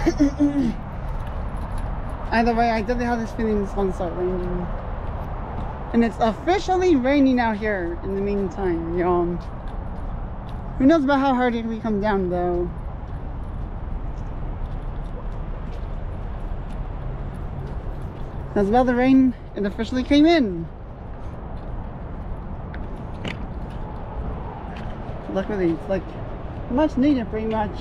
Either way, I definitely have this feeling it's gonna start raining. And it's officially raining out here in the meantime, y'all. Who knows about how hard it will come down though. That's about the rain. It officially came in. Luckily, it's like much needed pretty much.